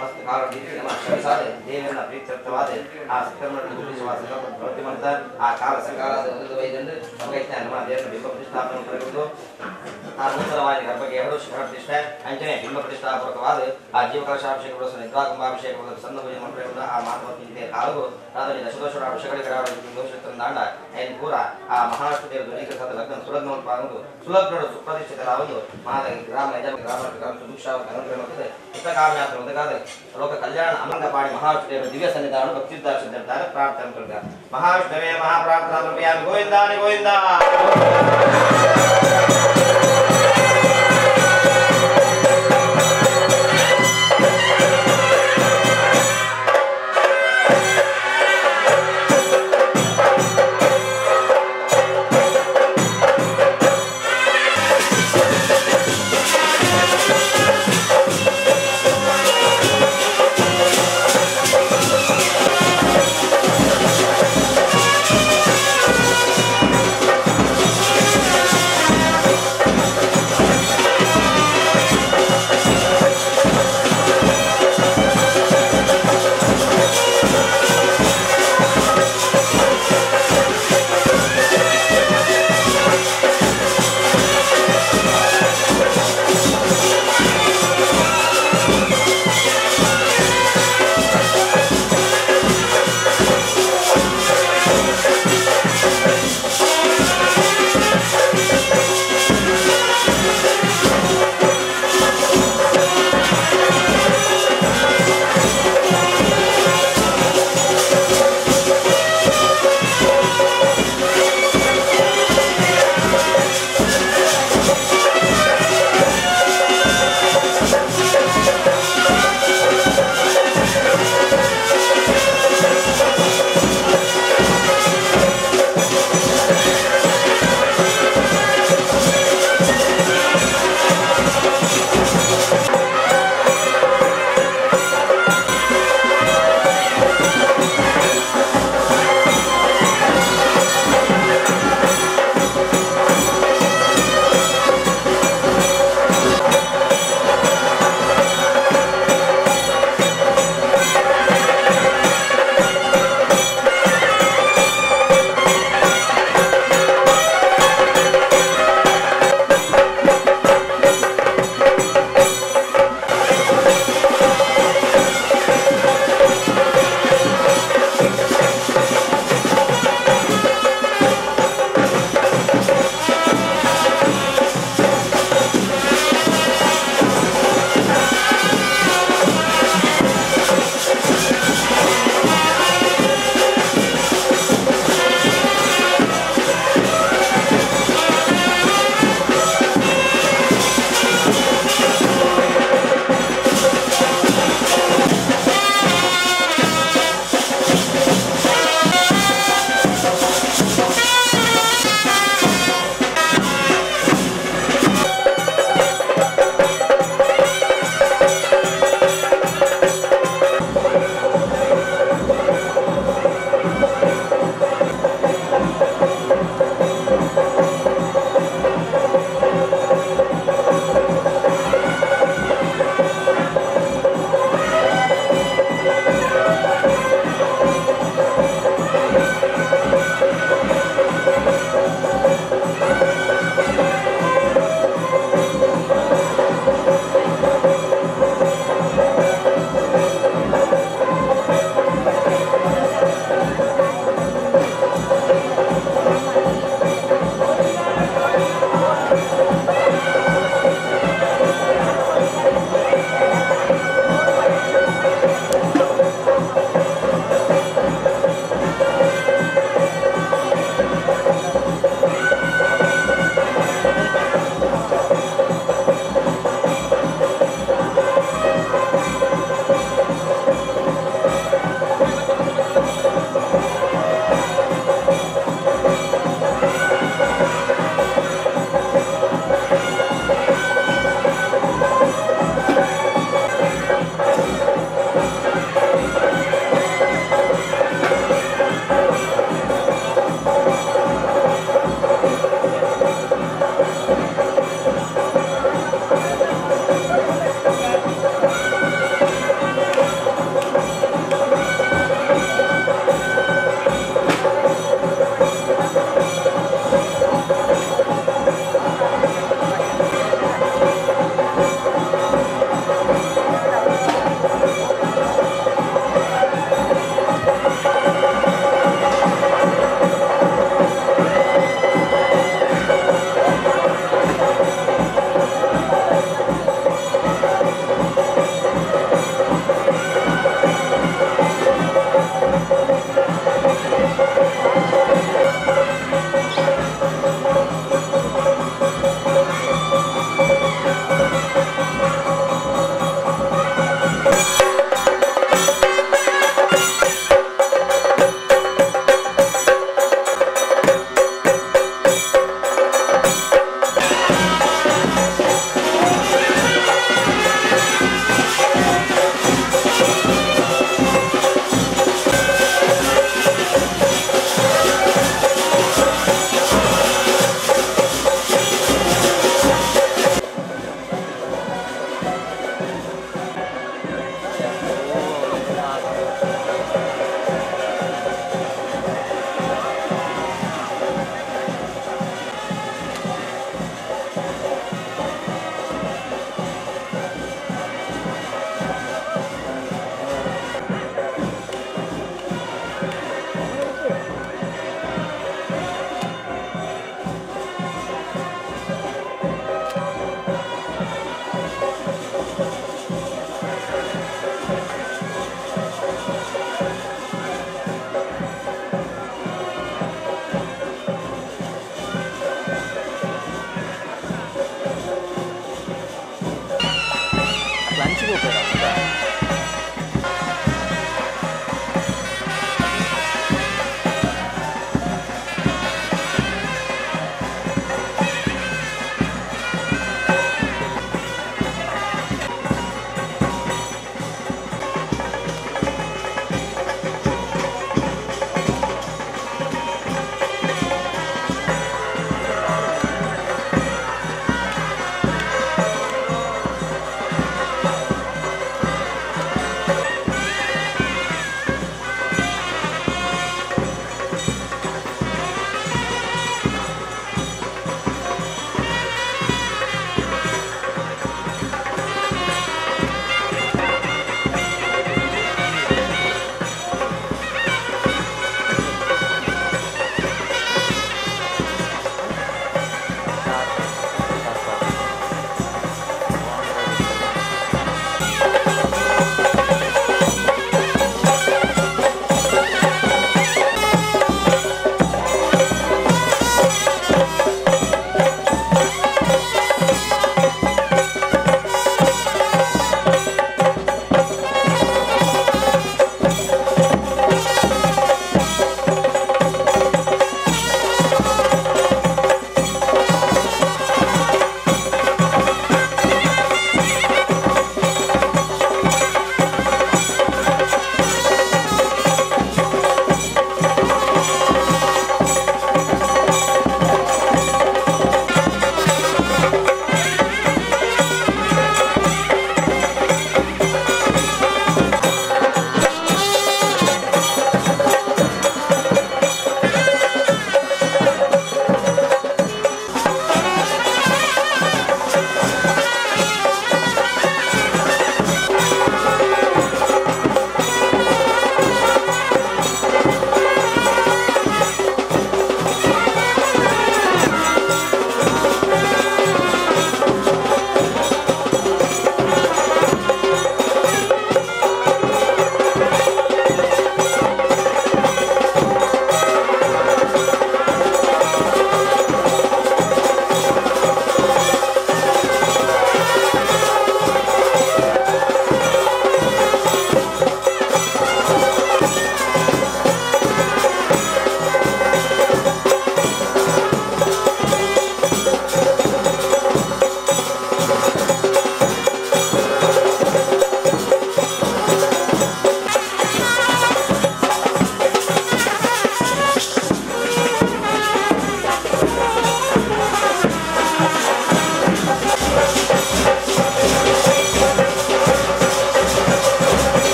ಮಸ್ತ್ ಕಾಲ ನಮ್ಮ ಶ್ರಮಿಸಾದೆ ದೇವರನ್ನ ಪ್ರೀತ್ಯರ್ಥವಾದ. ಆ ಸತ್ಕರ್ಮಗಳನ್ನು ಗುರುತಿಸುವ ಸಂಕಲ್ಪ ಪ್ರವೃತ್ತಿ ಮಾಡ್ತಾ, ಆ ಕಾಲ ಸಕಾಲ ಒಂದು ವೈದ್ಯಂದು ನಮಗೆ ನಮ್ಮ ದೇವರ ಬಿಂಬ ಪ್ರತಿಷ್ಠಾಪನೆ ಕರೆಯುವುದು ಆ ನೂತನವಾಗಿ ಗರ್ಭಕ್ಕೆ ಎರಡು ಶಿಖರ ಪ್ರತಿಷ್ಠೆ, ಅಂಚನೆ, ಬಿಂಬ ಪ್ರತಿಷ್ಠಾಪೂರ್ವಕವಾದ ಆ ಜೀವಕಲಶಾಭಿಷೇಕಗಳು ನಿದ್ರಾ ಕುಂಭಾಭಿಷೇಕಗಳು ಸಣ್ಣ ಪೂಜೆ ಮಂತ್ರಗಳು ಆ ಮಾತುಕತೆ ಕಾಲು ರಾತ್ರಿ ದಶದೋಷರ ಅಭಿಷೇಕಗಳಿಗೆ ದೋಷದಾಂಡ ಐದು ಪೂರ ಆ ಮಹಾರಾಷ್ಟ್ರ ದೇವರು ಧ್ವನೀಕರಿಸಿದ ಲಗ್ನ ಸುಲಗ್ನ ಪಾಲ್ಗೊಂಡು ಸುಲಗ್ನರು ಸುಪ್ರತಿಷ್ಠಿತರಾವುದು ಮಹಾದ ಗ್ರಾಮ ಗ್ರಾಮ ಗ್ರಾಮ ಸುಭಿಕ್ಷಾವಂತೆ ಒಂದಗಾದ ಲೋಕ ಕಲ್ಯಾಣ ಅಮಂಗಪಾಡಿ ಮಹಾರಾಷ್ಟ್ರ ದೇವರ ದಿವ್ಯ ಸನ್ನಿಧಾನ ಭಕ್ತಿದ್ದಾರೆ ಪ್ರಾರ್ಥನೆ ಮಹಾವಿಷ್ಣವೇ ಮಹಾಪ್ರಾರ್ಥನಾ ಗೋವಿಂದ ಗೋವಿಂದ ಿ.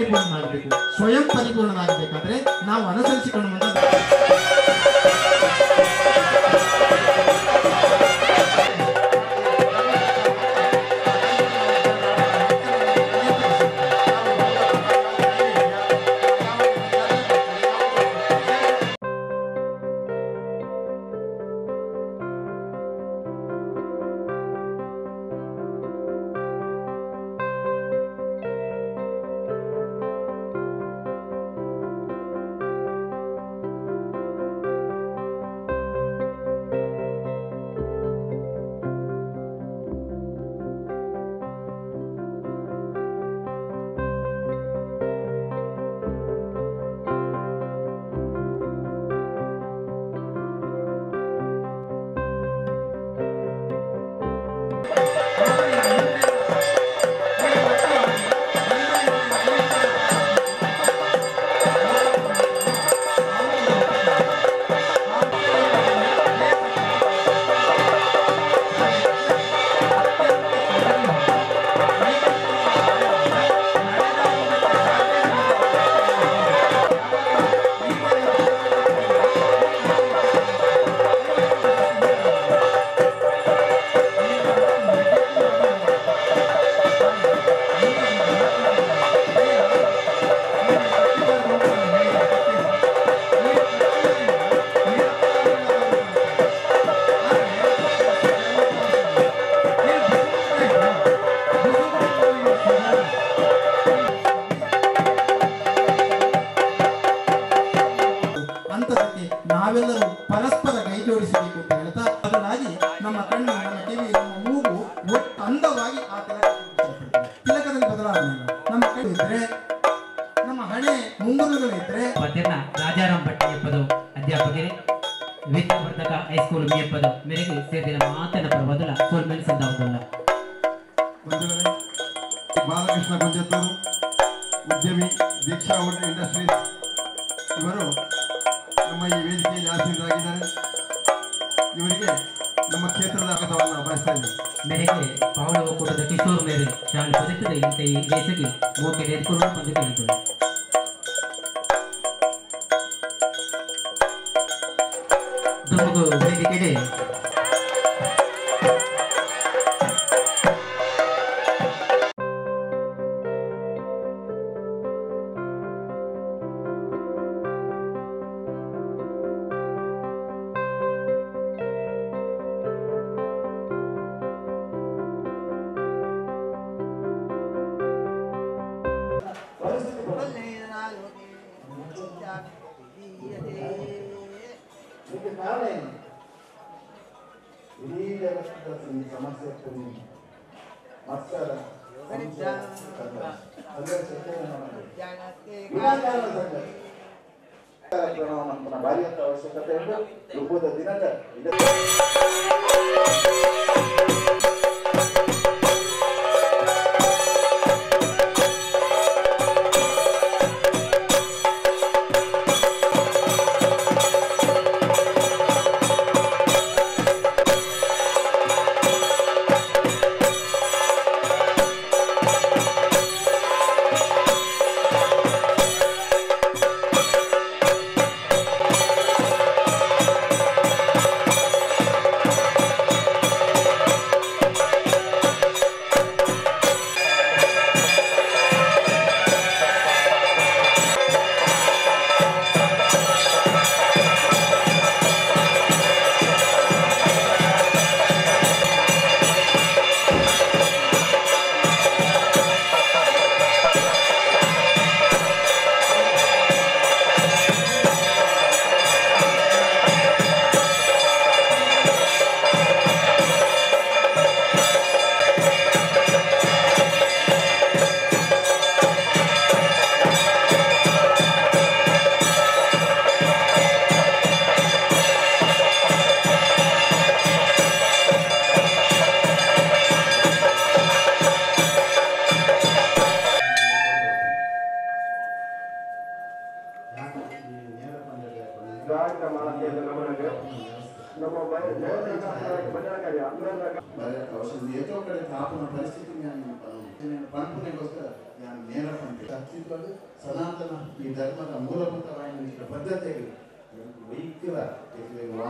ಸ್ವಯಂ ಪರಿಪೂರ್ಣನಾಗಬೇಕು ಸ್ವಯಂ ಪರಿಪೂರ್ಣನಾಗಬೇಕಾದ್ರೆ ನಾವು ಅನುಸರಿಸಿಕೊಳ್ಳುವಂತ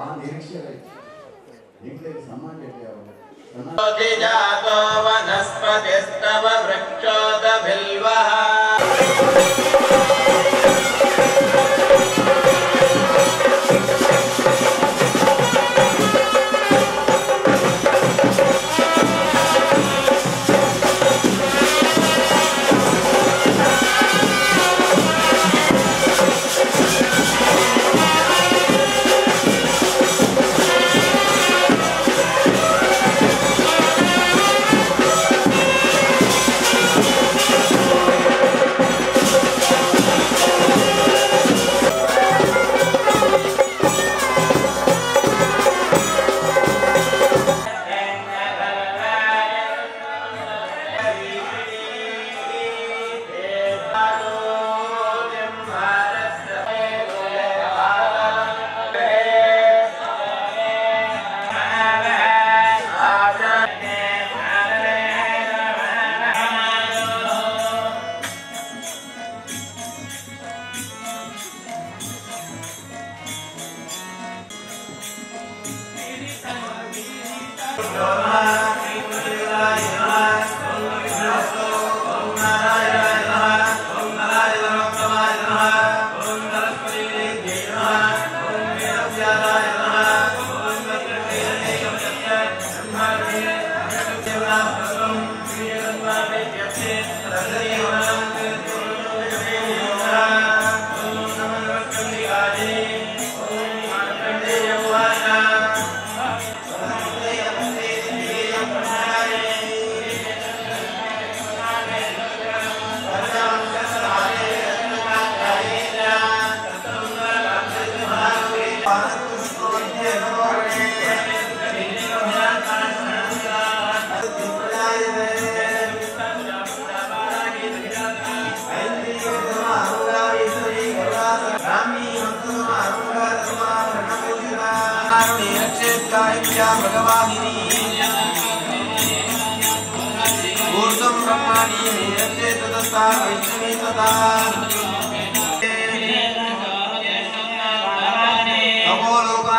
ಆ ನಿರೀಕ್ಷೆ ನಿರೀಕ್ಷೆ ಸಮಾಜಕ್ಕೆ ಅವರು यते तदस्ता वैष्णवे तदा नमो लोका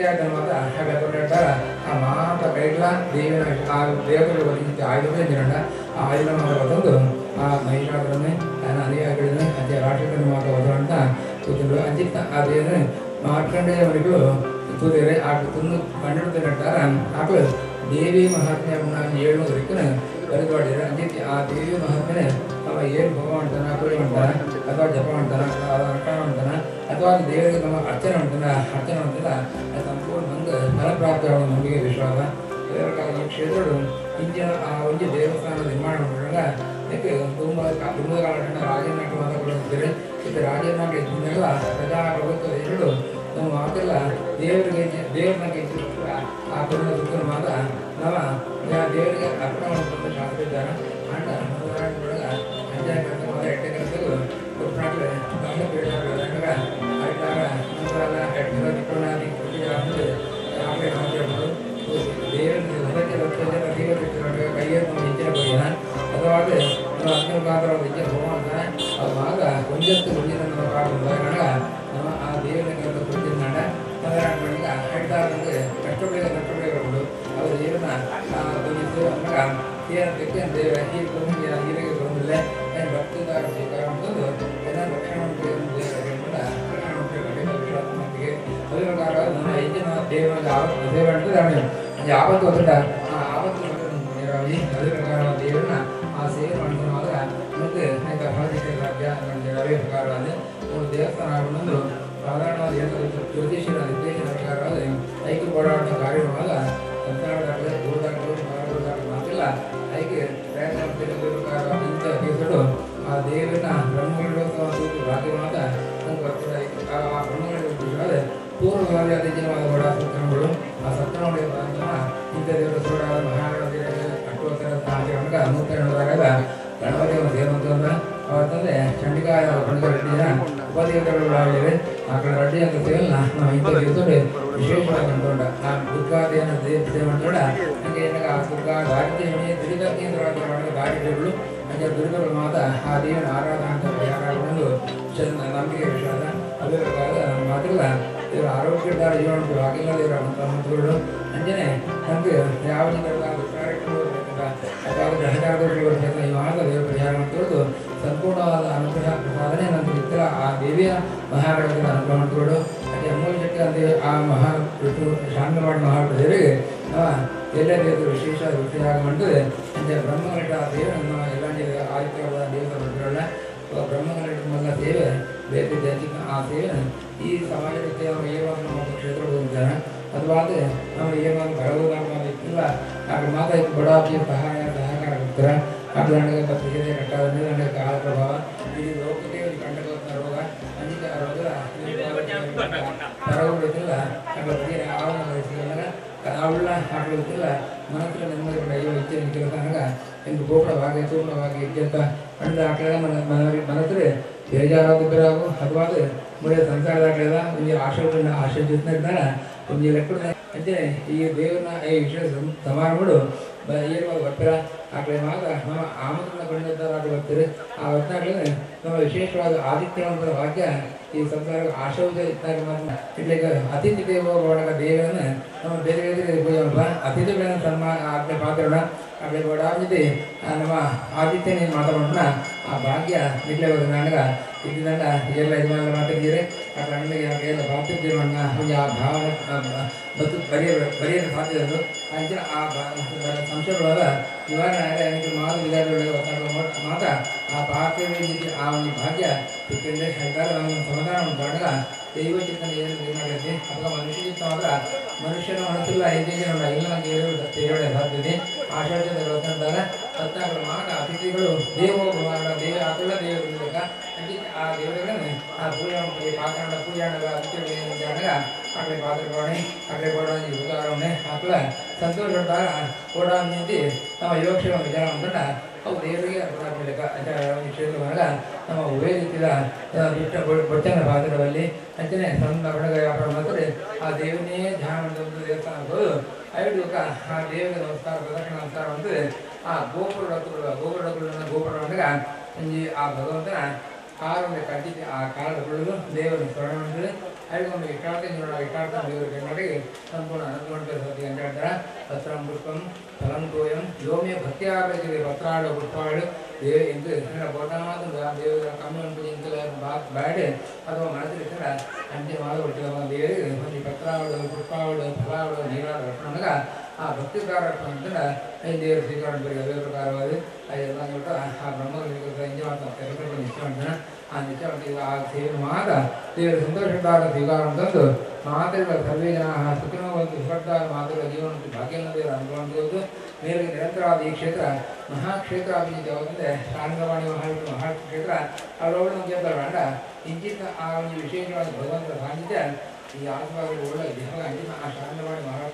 అట్లా కొట్టాడ ఆ మాట బయట దేవిన ఆ దేవతలు వదిలించి ఆయుధమే తినండ ఆ ఆయుధం మాట వదందు ఆ మహిషాసురని ఆయన అనియాకుడిని అదే రాక్షసుని మాట వదంట కూతురు అంచిత ఆ దేవుని ಮಾರ್ಕಂಡೇಯವರಿಗೂ ಕೂದಿರೆ ಆ ತುನ್ನು ಕಂಡಿಡ್ತಿರ್ತಾರ ಆಕಳು ದೇವಿ ಮಹಾತ್ಮ್ಯವನ್ನು ಏಳು ರಿಕ್ಕನ ಬರೆದುಕೊಂಡಿದ್ದಾರೆ ಅಂಜಿತಿ ಆ ದೇವಿ ಮಹಾತ್ಮನೆ ಅವ ಏನು ಭೋಗ ಮಾಡ್ತಾನ ಪೂಜೆ ಮಾಡ್ತಾನ ಅಥವಾ ಜಪ ಮಾಡ್ತಾನ ಅಥವಾ ಅರ್ಪಣೆ ಮಾಡ್ತಾನ ಅಥವಾ ದೇವರಿಗೆ ನಮ್ಮ ಅರ್ಚನೆ ಉಂಟಲ್ಲ ಅರ್ಚನೆ ಉಂಟಲ್ಲ ಅದು ಸಂಪೂರ್ಣ ಒಂದು ಫಲಪ್ರಾಪ್ತಿ ಆಗೋ ನಂಬಿಕೆ ವಿಶ್ವಾಸ ಈ ಕ್ಷೇತ್ರಗಳು, ಹಿಂದಿನ ಆ ಒಂದು ದೇವಸ್ಥಾನ ನಿರ್ಮಾಣ ಮಾಡಿದಾಗ ಇದಕ್ಕೆ ತುಂಬ ತುಂಬ ಕಾಲ ರಾಜನಾಟ ಮಾತಾಡ್ತಿದ್ದಾರೆ ಇದು ರಾಜನಾಟ ಪ್ರಜಾ ಪ್ರಜಾಪ್ರಭುತ್ವ ಎರಡು ನಮ್ಮ ಮಾತೆಲ್ಲ ದೇವರಿಗೆ ದೇವರನ್ನ ಆ ಕೊಡುವ ದುಃಖನ ಮಾತ ನಮ್ಮ ದೇವರಿಗೆ ಅರ್ಪಣೆ ಮಾಡ್ಕೊಂಡು ಶಾಸ್ತ್ರ ಇದ್ದಾರೆ ಅಂಡ ಒಳಗ ಅಂಜಾಯ ಹೋಮ ಅಂತಾನೆ ಅದು ಆಗ ಕೊಂಚತ್ತು ಮುಂದಿನ ನಮ್ಮ ಕಾಡುವಾಗ ನಮ್ಮ ಆ ದೇವರಿಗೆ ಕುರಿತು ನಾಡ ಮನೆಗೆ ಹೇಳ್ತಾರಂದ್ರೆ ಕಷ್ಟಪಡಿದ ಕಷ್ಟಪಡಿಗಳು ಅವರು ದೇವರನ್ನ ಬಂದಿದ್ದು ಅಂದಾಗ ಏನಕ್ಕೆ ದೇವ ಈ ಕುಟುಂಬ ಹೀರಿಗೆ ಬಂದಿಲ್ಲ ಭಕ್ತಿದಾರ ಮಾಡೋದು ಎಲ್ಲ ರಕ್ಷಣಾ ಕೂಡ ಮಂತ್ರಿಗೆ ಅದ್ರ ನಮ್ಮ ಹೆಚ್ಚಿನ ದೇವರಿಗೆ ಆವತ್ತು ದೇವ ಯಾವತ್ತು ಅದು ಒಂದು ಸಾಧಾರಣವಾದ ಜ್ಯೋತಿಷ್ಯರ ನಿರ್ದೇಶನ ಪ್ರಕಾರವಾದ ಐಕ್ಯ ಓಡಾಟ ಕಾರ್ಯವಾಗ ಸಂತಾನದಾಗಲೇ ದೂರದಾಗಲೂ ಮಾತಾಡೋದಾಗಲೂ ಮಾತಿಲ್ಲ ಐಕ್ಯ ಇಂಥ ಕೇಸುಗಳು ಆ ದೇವರನ್ನ ಬ್ರಹ್ಮಗಳೋತ್ಸವ ಭಾಗ್ಯವಾದ ಬರ್ತದೆ ಆ ಬ್ರಹ್ಮಗಳ ಪೂರ್ವವಾಗಿ ಅಧಿಕವಾದ ಬಡ ಆ ಸತ್ರಗಳ ಇಂಥ ದೇವರ ಸೋಡಾದ ಮಹಾರಾಜ ಅಟ್ಟೋತ್ತರ ಆಚರಣೆಗ ನೂತನವಾಗದ ಗಣಪತಿಯನ್ನು ಸೇರುವಂತಂದ್ರೆ ಅವತ್ತಂದ್ರೆ ರೆಡ್ಡಿಯ ಉಪದೇವತೆಗಳು ಆಗಿವೆ ಆ ಕಡೆ ರಡ್ಡಿ ಅಂತ ಸೇವಲ್ಲ ನಾವು ಹಿಂದೆ ದಿವಸದಲ್ಲಿ ವಿಶೇಷವಾಗಿ ಅಂದ್ಕೊಂಡ. ಆ ದುರ್ಗಾದೇನ ದೇವತೆ ಮಾಡ್ಕೊಂಡ. ಹಂಗೆ ಏನಾಗ ಆ ದುರ್ಗಾ ದಾರಿದೇವನಿಗೆ ಕೇಂದ್ರ ಅಂತ ಮಾಡಿದ ದಾರಿಗಳು ಹಂಗೆ ದುರ್ಗಗಳು ಮಾತ ಆ ದೇವನ ಆರಾಧನೆ ಅಂತ ಯಾರಾಗೊಂಡು ಚಂದ ನಂಬಿಕೆ ವಿಶ್ವಾಸ ಅದೇ ಪ್ರಕಾರ ಮಾತಿಲ್ಲ ಇವರು ಆರೋಗ್ಯದಾರ ಜೀವನ ಆಗಿಲ್ಲ ಇವರ ಮಂತ್ರಗಳು ಅಂಜನೆ ನಮಗೆ ಯಾವ ಗ್ರಹಚಾರದೋಷಗಳು ಇವಾಗ ದೇವರ ಪರಿಹಾರ ಮಾಡ್ತಿರೋದು ಸಂಪೂರ್ಣವಾದ ಅನುಗ್ರಹ ಸಾಧನೆ ನಂತರ ಇತರ ಆ ದೇವಿಯ ಮಹಾಗಣಪತಿಯ ಅನುಗ್ರಹ ಮಾಡಿಕೊಂಡು ಅದೇ ಅಮೂಲ್ಯ ಶಕ್ತಿ ಅಂತ ಆ ಮಹಾ ಋತು ಶಾಂತವಾಡ ಮಾಡಿ ಮಹಾದೇವರಿಗೆ ಎಲ್ಲ ದೇವರು ವಿಶೇಷ ವಿಷಯ ಮಾಡ್ತದೆ ಅಂದರೆ ಆ ದೇವರನ್ನು ಎಲ್ಲ ಆಯುಕ್ತವಾದ ದೇವರ ಮಾಡ್ತಿರೋಲ್ಲ ಬ್ರಹ್ಮಗಂಟ ಸೇವೆ ಬೇಕು ಜಾತಿಗೆ ಆ ಸೇವೆ, ಈ ಸಮಾಜಕ್ಕೆ ಅವರು ಏವಾಗ ನಮ್ಮ ಕ್ಷೇತ್ರ ಹೋಗಿದ್ದಾರೆ ಆದರೆ ನಾವು ಏವಾಗ ಬರಬಹುದಾದ ಇತ್ತಿಲ್ಲ ಆಗ ಮಾತಾಡಿ ಬಡಾಕಿ ಸಹಾಯ, ಸಹಕಾರ ಕೊಡ್ತಾರೆ. ಅದು ನನಗೆ ಪತ್ರಿಕೆ ಕಟ್ಟಾದ ನನಗೆ ಕಾಲ ಪ್ರಭಾವ ಇದು ಲೋಕಕ್ಕೆ ಒಂದು ಕಂಡಕ ರೋಗ, ಅನೇಕ ಆ ರೋಗ ಪರವಾಗಿಲ್ಲ ಬಗ್ಗೆ ಆವರಣ ಸಿಗಲ್ಲ ಅವಳ ಹಾಕುತ್ತಿಲ್ಲ ಮನಸ್ಸಿನ ನೆಮ್ಮದಿ ಅಯ್ಯೋ ಇಚ್ಛೆ ಹಂಗ ಎಂದು ಗೋಪುರವಾಗಿ ತೂರ್ಣವಾಗಿ ಇದ್ದಂತ ಅಂದ ಆಕಳ ಮನ ಮನಸ್ಸು ಬೇಜಾರಾಗಿದ್ದರಾಗು ಹದವಾದ ಮುಳೆ ಸಂಸಾರದಾಗದ ಒಂದು ಆಶಯಗಳನ್ನ ಆಶಯ ಜೊತೆ ಒಂದು ಲೆಕ್ಕದ ಅಂತೆ ಈ ದೇವನ ಈ ವಿಶೇಷ ಸಮಾರಂಭಗಳು ಏನು ಬರ್ತೀರಾ ಆ ಕಡೆ ಮಾತ್ರ ನಮ್ಮ ಆಮಂತ್ರಣ ಪಂಡಿತರಾಗಿ ಬರ್ತೀರಿ ಆ ಹೊತ್ತಾಗಲೇ ನಮ್ಮ ವಿಶೇಷವಾದ ಆದಿತ್ಯವಂತರ ಭಾಗ್ಯ ಈ ಸಂಸಾರ ಆಶೋಜ ಇದ್ದಾಗ ಮಾತ್ರ. ಇಡ್ಲಿಕ್ಕೆ ಅತಿಥಿ ದೇವ ಒಳಗ ದೇವರನ್ನ ನಮ್ಮ ಬೇರೆ ಬೇರೆ ಪೂಜೆ ಅತಿಥಿಗಳನ್ನು ಸನ್ಮಾನ, ಆಜ್ಞೆ ಮಾತಾಡೋಣ ಅಲ್ಲಿ ಓಡಾಡಿದ್ವಿ ನಮ್ಮ ಆದಿತ್ಯನೇನು ಮಾತಾಡೋಣ ಆ ಭಾಗ್ಯ ನಿಗಲೇ ಹೋದ ನನಗ ಇದ್ದಂಡ ಎಲ್ಲ ಇದನ್ನೆಲ್ಲ ಮಾಡ್ತಿದ್ದೀರಿ ಆ ಕಣ್ಣಿಗೆ ಎಲ್ಲ ಬಾತಿದ್ದೀವಿ ಅಣ್ಣ ಹೀಗೆ ಆ ಭಾವನೆ ಬದು ಬರೆಯ ಬರೆಯಲು ಸಾಧ್ಯದು ಅಂತ ಆ ಸಂಶಯಗಳಾದ ನಿವಾರಣೆ ಅಂದರೆ ಮಾತು ವಿಧಾನಗಳಿಗೆ ಒತ್ತಾಡುವ ಮಾತ್ರ ಆ ಭಾಗ್ಯ ಆ ಒಂದು ಭಾಗ್ಯ ಯಾಕಂದರೆ ಸರ್ಕಾರ ಸಮಾಧಾನ ಒಂದು ದೈವ ಚಿಂತನೆ ಏನು ಮೇಲಾಗುತ್ತೆ? ಅಥವಾ ಮನುಷ್ಯ ಚಿತ್ತ ಮಾತ್ರ ಮನುಷ್ಯನ ಮನಸ್ಸಿಲ್ಲ ಐದಿಗೆ ನೋಡ ಇಲ್ಲ ಅಂತ ಹೇಳುವುದು ಹೇಳೋಣ ಸಾಧ್ಯತೆ. ಆಶಾಚದ ಗೊತ್ತಾದಾಗ ಸತ್ತಾಗಳು ಮಾತ್ರ ಅತಿಥಿಗಳು ದೇವ ದೇವ ಆಕಳ ದೇವರು ಆ ದೇವರನ್ನು ಆ ಪೂಜೆ ಪಾತ್ರಗಳ ಪೂಜಾಣಗಳ ಪೂಜೆ ಅತಿಥಿಗಳು ಏನು ಅಕಡೆ ಪಾತ್ರ ಕೊಡಿ ಅಕಡೆ ಕೊಡೋಣ ಉದಾಹರಣೆ ಹಾಕಲ ಸಂತೋಷ ಕೊಡೋ ನಿಂತು ತಮ್ಮ ಯೋಗಕ್ಷೇಮ ವಿಚಾರ ಅಂದ್ಕೊಂಡ ಅವು ದೇವರಿಗೆ ವಿಷಯದೊಳಗ ನಮ್ಮ ರೀತಿಯ ಬಿಟ್ಟ ಬೊಟ್ಟನ ಪಾತ್ರದಲ್ಲಿ ಅಂಚನೆ ಸಣ್ಣ ಬಡಗ ವ್ಯಾಪಾರ ಮಾಡಿದ್ರೆ ಆ ದೇವನೇ ಧ್ಯಾನ ಮಾಡಿದ ದೇವಸ್ಥಾನ ಹೋಗೋದು ಐದು ಆ ದೇವರ ನಮಸ್ಕಾರ, ಪ್ರದಕ್ಷಿಣ ನಮಸ್ಕಾರ ಅಂದರೆ ಆ ಗೋಪುರ ಡಕ್ಕುಗಳು ಗೋಪುರ ಮಾಡಿದಾಗ ಆ ಭಗವಂತನ ಕಾಲನ್ನು ಕಟ್ಟಿ ಆ ಕಾಲ ದೇವರ ಸ್ಮರಣೆ ಮಾಡಿದ್ರೆ ಅದಕ್ಕೊಂದು ಇಷ್ಟಾರ್ಥ ನೋಡೋಣ ಇಷ್ಟಾರ್ಥ ದೇವರಿಗೆ ನೋಡಿ ಸಂಪೂರ್ಣ ಅನುಕೊಂಡ ಸತಿ ಅಂತ ಹೇಳ್ತಾರೆ ಪತ್ರಂ ಪುಷ್ಪಂ ಫಲಂ ತೋಯಂ ಯೋಮೆ ಭಕ್ತಿಯಾಗಬೇಕಿದೆ ಪತ್ರಾಡು ಪುಷ್ಪಾಡು ದೇವ ಎಂದು ಹೆಸರಿನ ಬೋಧನಾದ ದೇವರ ಕಮ್ಮಿ ಉಂಟು ಇಂತಲ ಬ್ಯಾಡೆ ಅಥವಾ ಮನಸ್ಸಿನ ಹೆಸರ ಅಂತ್ಯ ಮಾಡಿಬಿಟ್ಟಿರುವ ದೇವರಿಗೆ ಒಂದು ಪತ್ರಾವಡು ಪುಷ್ಪಾವಡು ಫಲಾವಡು ನೀರಾಡು ರಕ್ಷಣಗ ಆ ಭಕ್ತಿಕಾರ ಅಂತ ಐದು ದೇವರು ಸ್ವೀಕಾರ ಮಾಡಬೇಕು ಅದೇ ಪ್ರಕಾರವಾದ ಅದೆಲ್ಲ ನೋಟ್ಟು ಆ ಬ್ರಹ್ಮ ಇಂಜ ಮಾಡ್ತಾರೆ ನಿಶ್ಚಯ ಮಾಡ್ತಾನೆ ಆ ಮಾಡ್ತೀವಿ ಆ ಸೇವೆ ಮಾತ್ರ ದೇವರ ಸಂತೋಷದಾಗ ಸ್ವೀಕಾರ ತಂದು ಮಾತೃಗಳ ಸರ್ವೇ ಜನ ಸುಖಿನೋ ಒಂದು ಸುಖದಾರ ಮಾತೃಗಳ ಜೀವನಕ್ಕೆ ಭಾಗ್ಯ ದೇವರ ಅನುಭವಿಸುವುದು ಮೇಲಿಗೆ ನಿರಂತರವಾದ ಈ ಕ್ಷೇತ್ರ ಮಹಾಕ್ಷೇತ್ರ ಅಭಿಜಿತವಾದಂತೆ ಸಾರಂಗವಾಣಿ ಮಹಾವಿಷ್ಣು ಮಹಾಕ್ಷೇತ್ರ ನಮಗೆ ಬೇಡ ಇಂಚಿತ ಆ ಒಂದು ವಿಶೇಷವಾದ ಭಗವಂತ ಸಾನ್ನಿಧ್ಯ ಈ ಆತ್ಮಗಳು ಒಳ್ಳೆ ದೇಹ ಅಂಚಿನ ಆ ಶಾಂತವಾಣಿ ಮಹಾರಾಜ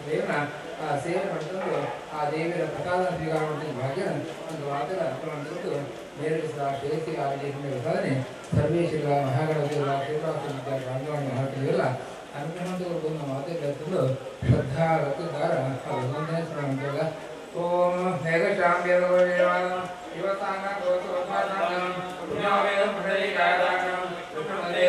ಆ, ಸೇವೆ ಮಾಡಿಕೊಂಡು ಆ ದೇವಿಯ ಪ್ರಸಾದ ಸ್ವೀಕಾರ ಮಾಡಿದ ಭಾಗ್ಯ ಒಂದು ಅರ್ಥವನ್ನು ಬೇರೆ ಸಹ ಶ್ರೇಷ್ಠಿ ಆರೋಗ್ಯ ಸಾಧನೆ ಸರ್ವೇಶ್ವರ ಮಹಾಗಣದೇವರ ಕ್ಷೇತ್ರ ಶಾಂತವಾಣಿ ಮಹಾದೇವರ ನಮ್ಮ ಮಾತೆ ಮಾತುಗಳನ್ನು ಶ್ರದ್ಧಾ ರಕ್ತದಾರ ಅಭಿನಂದನೆ ಸ್ಮರಣೆಗಳ ಓಂ ಪುಣ್ಯವೇದ ಪುಂಡರೀಕಾಯದಾನಂ ಕೃಷ್ಣಮದೇ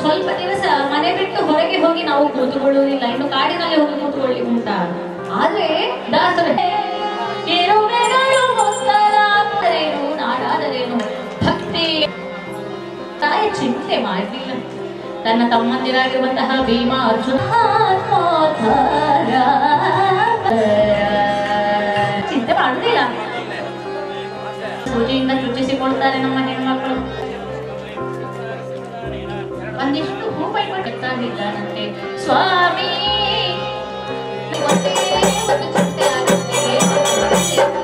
ಸ್ವಲ್ಪ ದಿವಸ ಮನೆ ಬಿಟ್ಟು ಹೊರಗೆ ಹೋಗಿ ನಾವು ಕೂತುಕೊಳ್ಳುವುದಿಲ್ಲ ಇನ್ನು ಕಾಡಿನಲ್ಲಿ ಹೋಗಿ ಕೂತ್ಕೊಳ್ಳಿ ಉಂಟ ಆದ್ರೆ ದಾಸರು ಭಕ್ತಿ. ತಾಯಿ ಚಿಂತೆ ಮಾಡಲಿಲ್ಲ. ತನ್ನ ತಮ್ಮಂದಿರಾಗಿರುವಂತಹ ಭೀಮ ಅರ್ಜುನ. ಚಿಂತೆ ಮಾಡುದಿಲ್ಲ ಪೂಜೆಯಿಂದ ಸೃಷ್ಟಿಸಿಕೊಳ್ತಾರೆ ನಮ್ಮ ಹೆಣ್ಮಕ್ಳು. ಒಂದಿಷ್ಟು ಹೂ ಬೈಕೊಟ್ಟಿದ್ದಾನಂತೆ ಸ್ವಾಮಿ ಒಂದು ಚಿಂತೆ ಆಗುತ್ತೆ.